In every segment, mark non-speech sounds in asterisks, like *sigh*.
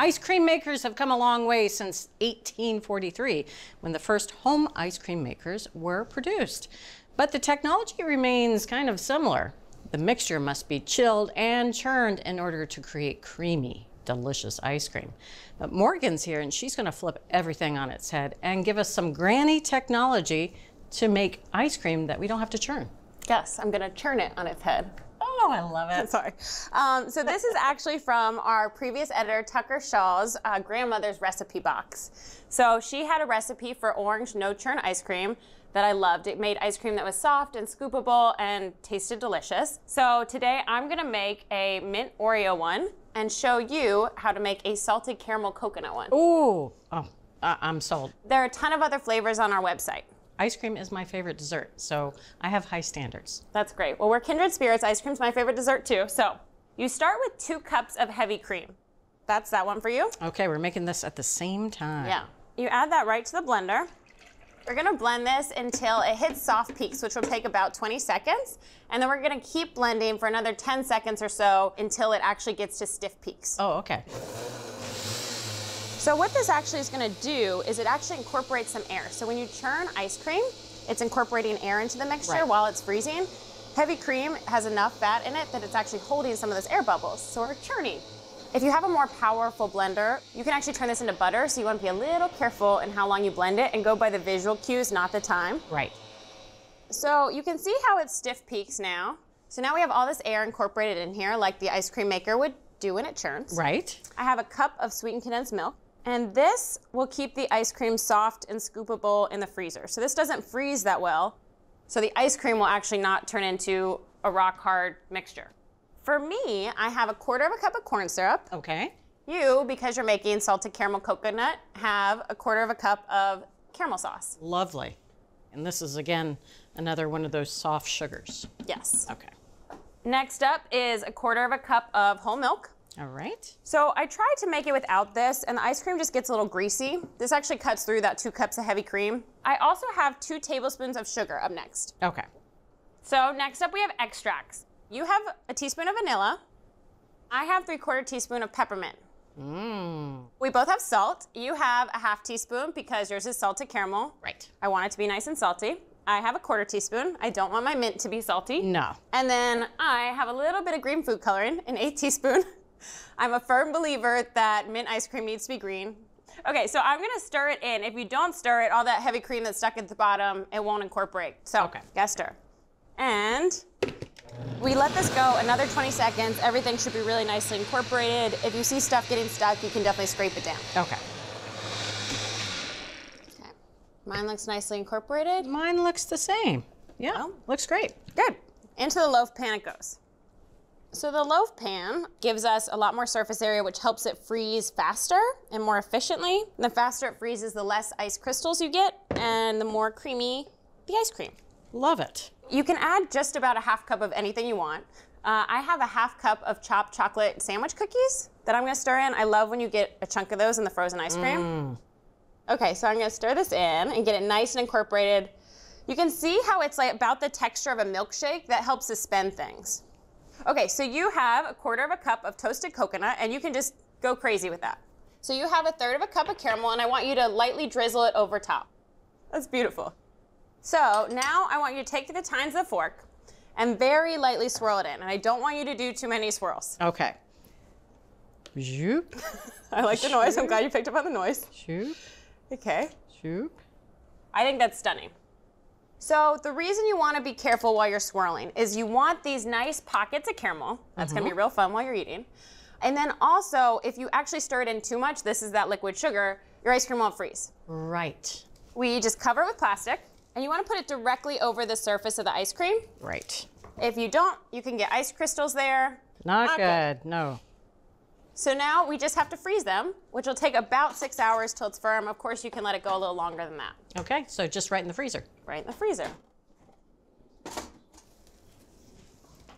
Ice cream makers have come a long way since 1843, when the first home ice cream makers were produced. But the technology remains kind of similar. The mixture must be chilled and churned in order to create creamy, delicious ice cream. But Morgan's here and she's going to flip everything on its head and give us some granny technology to make ice cream that we don't have to churn. Yes, I'm going to churn it on its head. Oh, I love it. *laughs* Sorry. Um, so this is actually from our previous editor, Tucker Shaw's uh, grandmother's recipe box. So she had a recipe for orange no churn ice cream that I loved. It made ice cream that was soft and scoopable and tasted delicious. So today I'm gonna make a mint Oreo one and show you how to make a salted caramel coconut one. Ooh, oh, I- I'm sold. There are a ton of other flavors on our website. Ice cream is my favorite dessert, so I have high standards. That's great. Well, we're kindred spirits. Ice cream's my favorite dessert too. So you start with two cups of heavy cream. That's that one for you. Okay, we're making this at the same time. Yeah. You add that right to the blender. We're gonna blend this until it hits soft peaks, which will take about 20 seconds. And then we're gonna keep blending for another 10 seconds or so until it actually gets to stiff peaks. Oh, okay. So what this actually is gonna do is it actually incorporates some air. So when you churn ice cream, it's incorporating air into the mixture Right. while it's freezing. Heavy cream has enough fat in it that it's actually holding some of those air bubbles. So we're churning. If you have a more powerful blender, you can actually turn this into butter. So you wanna be a little careful in how long you blend it and go by the visual cues, not the time. Right. So you can see how it's stiff peaks now. So now we have all this air incorporated in here like the ice cream maker would do when it churns. Right. I have a cup of sweetened condensed milk. And this will keep the ice cream soft and scoopable in the freezer. So this doesn't freeze that well. So the ice cream will actually not turn into a rock hard mixture. For me, I have a quarter of a cup of corn syrup. Okay. You, because you're making salted caramel coconut, have a quarter of a cup of caramel sauce. Lovely. And this is again another one of those soft sugars. Yes. Okay. Next up is a quarter of a cup of whole milk. All right. So I tried to make it without this, and the ice cream just gets a little greasy. This actually cuts through that two cups of heavy cream. I also have two tablespoons of sugar up next. Okay. So next up we have extracts. You have a teaspoon of vanilla. I have three quarter teaspoon of peppermint. Mmm. We both have salt. You have a half teaspoon because yours is salted caramel. Right. I want it to be nice and salty. I have a quarter teaspoon. I don't want my mint to be salty. No. And then I have a little bit of green food coloring, an eighth *laughs* teaspoon. I'm a firm believer that mint ice cream needs to be green. Okay, so I'm gonna stir it in. If you don't stir it, all that heavy cream that's stuck at the bottom, it won't incorporate. So, Okay. gotta stir. And we let this go another 20 seconds. Everything should be really nicely incorporated. If you see stuff getting stuck, you can definitely scrape it down. Okay. Okay. Mine looks nicely incorporated. Mine looks the same. Yeah. Oh. Looks great. Good. Into the loaf pan it goes. So the loaf pan gives us a lot more surface area, which helps it freeze faster and more efficiently. And the faster it freezes, the less ice crystals you get, and the more creamy the ice cream. Love it. You can add just about a half cup of anything you want. Uh, I have a half cup of chopped chocolate sandwich cookies that I'm gonna stir in. I love when you get a chunk of those in the frozen ice cream. Okay, so I'm gonna stir this in and get it nice and incorporated. You can see how it's like about the texture of a milkshake that helps suspend things. Okay, so you have a quarter of a cup of toasted coconut and you can just go crazy with that. So you have a third of a cup of caramel and I want you to lightly drizzle it over top. That's beautiful. So now I want you to take the tines of the fork and very lightly swirl it in. And I don't want you to do too many swirls. Okay. Shoop, *laughs* I like the noise. I'm glad you picked up on the noise. shoop, Okay. shoop. I think that's stunning. So the reason you want to be careful while you're swirling is you want these nice pockets of caramel. That's going to be mhm. real fun while you're eating. And then also, if you actually stir it in too much, this is that liquid sugar, your ice cream won't freeze. Right. We just cover it with plastic, and you want to put it directly over the surface of the ice cream. Right. If you don't, you can get ice crystals there. Not Not good. good. No. So now we just have to freeze them, which will take about six hours till it's firm. Of course, you can let it go a little longer than that. Okay, so just right in the freezer. Right in the freezer.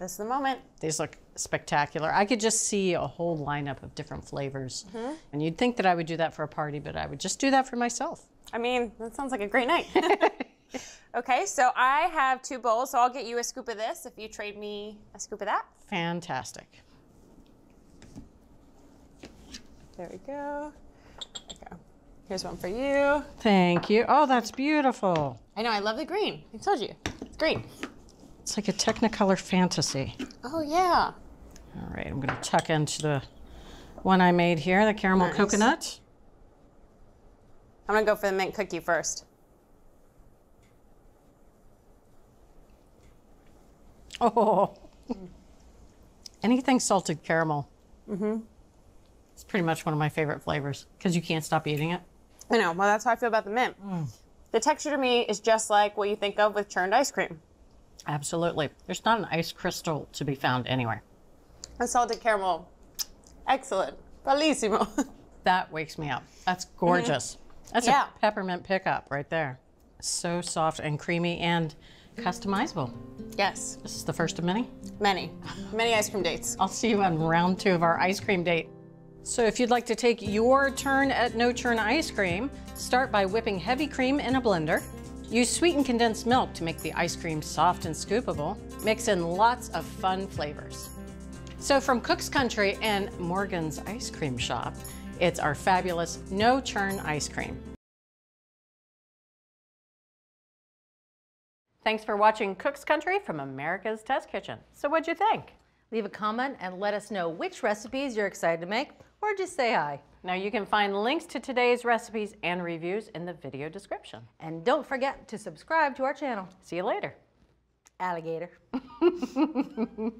This is the moment. These look spectacular. I could just see a whole lineup of different flavors. Mm-hmm. And you'd think that I would do that for a party, but I would just do that for myself. I mean, that sounds like a great night. *laughs* okay, so I have two bowls, so I'll get you a scoop of this if you trade me a scoop of that. Fantastic. There we go. Okay. Here's one for you. Thank you. Oh, that's beautiful. I know, I love the green. I told you. It's green. It's like a Technicolor fantasy. Oh, yeah. All right, I'm going to tuck into the one I made here, the caramel Nice. coconut. I'm gonna go for the mint cookie first. Oh, *laughs* anything salted caramel. Mm-hmm. It's pretty much one of my favorite flavors because you can't stop eating it. I know. Well, that's how I feel about the mint. Mm. The texture to me is just like what you think of with churned ice cream. Absolutely. There's not an ice crystal to be found anywhere. And salted caramel, excellent, bellissimo. *laughs* That wakes me up. That's gorgeous. Mm-hmm. That's Yeah. a peppermint pickup right there. So soft and creamy and customizable. yes, This is the first of many. many, many ice cream dates. I'll see you on round two of our ice cream date. So if you'd like to take your turn at no churn ice cream, start by whipping heavy cream in a blender. Use sweetened condensed milk to make the ice cream soft and scoopable. Mix in lots of fun flavors. So from Cook's Country and Morgan's Ice Cream Shop, it's our fabulous no churn ice cream. Thanks for watching Cook's Country from America's Test Kitchen. So what'd you think? Leave a comment and let us know which recipes you're excited to make, or just say hi. Now you can find links to today's recipes and reviews in the video description. And don't forget to subscribe to our channel. See you later. Alligator. *laughs*